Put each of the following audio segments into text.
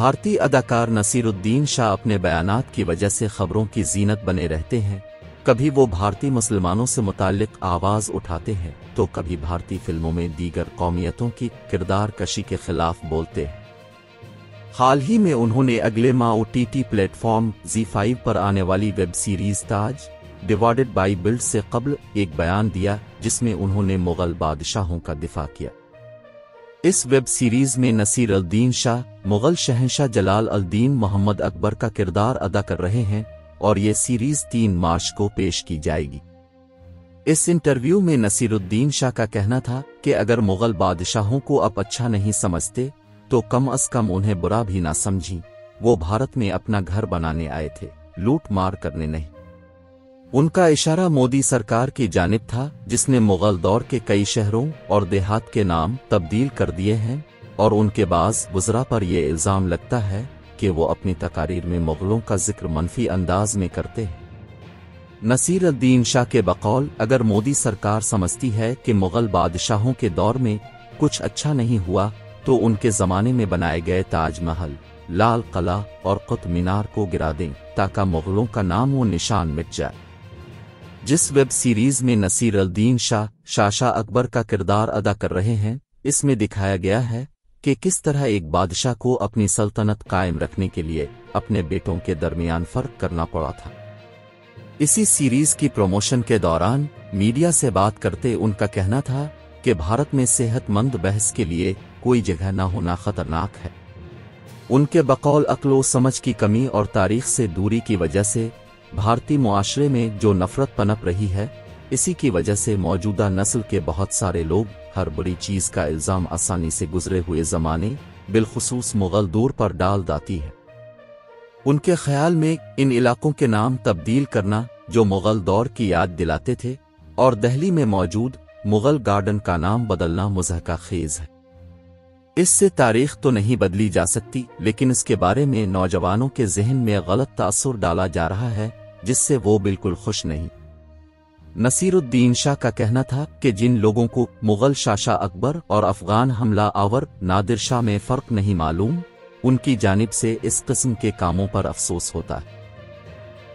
भारतीय अदाकार नसीरुद्दीन शाह अपने बयानात की वजह से खबरों की जीनत बने रहते हैं। कभी वो भारतीय मुसलमानों से मुतालिक आवाज़ उठाते हैं तो कभी भारतीय फ़िल्मों में दीगर कौमियतों की किरदार कशी के खिलाफ बोलते हैं। हाल ही में उन्होंने अगले माह O T T platform Zee five पर आने वाली web series Taj divided by blood से कबल एक बयान दिया, जिसमें उन्होंने मुगल बादशाहों का दिफा किया। इस वेब सीरीज़ में नसीर अल्दीन शाह मुगल शहनशाह जलाल अल्दीन मोहम्मद अकबर का किरदार अदा कर रहे हैं और ये सीरीज़ तीन मार्च को पेश की जाएगी। इस इंटरव्यू में नसीरुद्दीन शाह का कहना था कि अगर मुगल बादशाहों को अब अच्छा नहीं समझते तो कम अज कम उन्हें बुरा भी ना समझी। वो भारत में अपना घर बनाने आए थे, लूट मार करने नहीं। उनका इशारा मोदी सरकार की जानब था, जिसने मुगल दौर के कई शहरों और देहात के नाम तब्दील कर दिए हैं और उनके बाद गुजरा पर यह इल्ज़ाम लगता है कि वो अपनी तकारीर में मुगलों का ज़िक्र मनफी अंदाज में करते हैं। नसीर अद्दीन शाह के बकौल अगर मोदी सरकार समझती है कि मुगल बादशाहों के दौर में कुछ अच्छा नहीं हुआ तो उनके जमाने में बनाए गए ताजमहल, लाल कला और कुत मीनार को गिरा दें, ताकि मुगलों का नाम व निशान मिट जाए। जिस वेब सीरीज़ में नसीर अल्दीन शाह शाशाह अकबर का किरदार अदा कर रहे हैं, इसमें दिखाया गया है कि किस तरह एक बादशाह को अपनी सल्तनत कायम रखने के लिए अपने बेटों के दरमियान फ़र्क करना पड़ा था। इसी सीरीज़ की प्रमोशन के दौरान मीडिया से बात करते उनका कहना था कि भारत में सेहतमंद बहस के लिए कोई जगह न होना खतरनाक है। उनके बकौल अकलो समझ की कमी और तारीख से दूरी की वजह से भारतीय मुआशरे में जो नफरत पनप रही है इसी की वजह से मौजूदा नस्ल के बहुत सारे लोग हर बड़ी चीज़ का इल्ज़ाम आसानी से गुजरे हुए जमाने, बिलखसूस मुगल दूर पर डाल दाती है। उनके ख्याल में इन इलाकों के नाम तब्दील करना, जो मुगल दौर की याद दिलाते थे, और दहली में मौजूद मुगल गार्डन का नाम बदलना मुजहका खेज है। इससे तारीख तो नहीं बदली जा सकती, लेकिन इसके बारे में नौजवानों के जहन में गलत तासुर डाला जा रहा है, जिससे वो बिल्कुल खुश नहीं। नसीरुद्दीन शाह का कहना था कि जिन लोगों को मुगल शाशा अकबर और अफगान हमला आवर नादिर शाह में फ़र्क नहीं मालूम, उनकी जानिब से इस किस्म के कामों पर अफसोस होता। है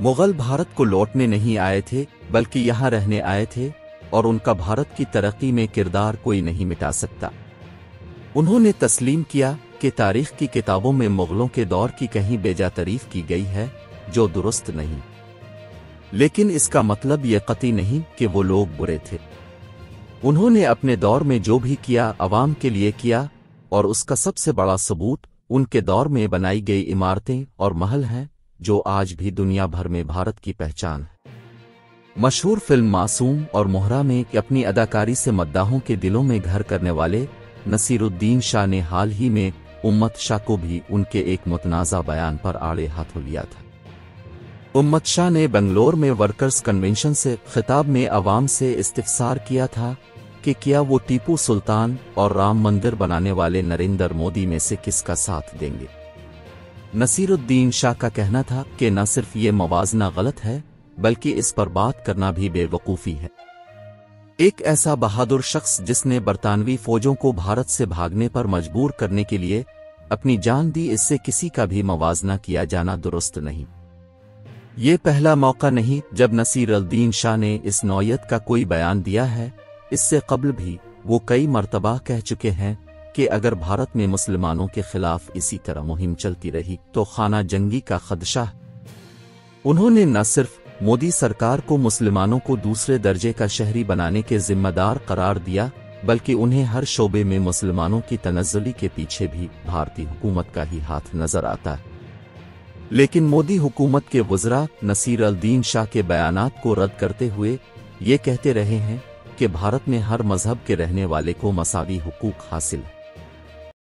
मुगल भारत को लौटने नहीं आए थे, बल्कि यहाँ रहने आए थे, और उनका भारत की तरक्की में किरदार कोई नहीं मिटा सकता। उन्होंने तस्लीम किया कि तारीख की किताबों में मुगलों के दौर की कहीं बेजा तारीफ़ की गई है, जो दुरुस्त नहीं। लेकिन इसका मतलब ये कती नहीं कि वो लोग बुरे थे। उन्होंने अपने दौर में जो भी किया, अवाम के लिए किया, और उसका सबसे बड़ा सबूत उनके दौर में बनाई गई इमारतें और महल हैं, जो आज भी दुनिया भर में भारत की पहचान है। मशहूर फ़िल्म मासूम और मोहरा में अपनी अदाकारी से मद्दाहों के दिलों में घर करने वाले नसीरुद्दीन शाह ने हाल ही में उम्मत शाह को भी उनके एक मुतनाज़ा बयान पर आड़े हाथों लिया था। उम्मत शाह ने बंगलोर में वर्कर्स कन्वेंशन से खिताब में अवाम से इस्तफसार किया था कि क्या वो टीपू सुल्तान और राम मंदिर बनाने वाले नरेंद्र मोदी में से किसका साथ देंगे? नसीरुद्दीन शाह का कहना था कि न सिर्फ़ ये मवाजना गलत है, बल्कि इस पर बात करना भी बेवकूफ़ी है। एक ऐसा बहादुर शख्स जिसने बरतानवी फौजों को भारत से भागने पर मजबूर करने के लिए अपनी जान दी, इससे किसी का भी मवाजना किया जाना दुरुस्त नहीं। ये पहला मौका नहीं, जब नसीर अल्दीन शाह ने इस नौयत का कोई बयान दिया है। इससे कबल भी, वो कई मरतबा कह चुके हैं कि अगर भारत में मुसलमानों के खिलाफ इसी तरह मुहिम चलती रही तो खाना जंगी का खदशा उन्होंने न सिर्फ़ मोदी सरकार को मुसलमानों को दूसरे दर्जे का शहरी बनाने के जिम्मेदार करार दिया, बल्कि उन्हें हर शोबे में मुसलमानों की तनजली के पीछे भी भारतीय हुकूमत का ही हाथ नज़र आता है। लेकिन मोदी हुकूमत के वजरा नसीर अल्दीन शाह के बयान को रद्द करते हुए ये कहते रहे हैं कि भारत में हर मज़हब के रहने वाले को मसावी हुकूक हासिल। है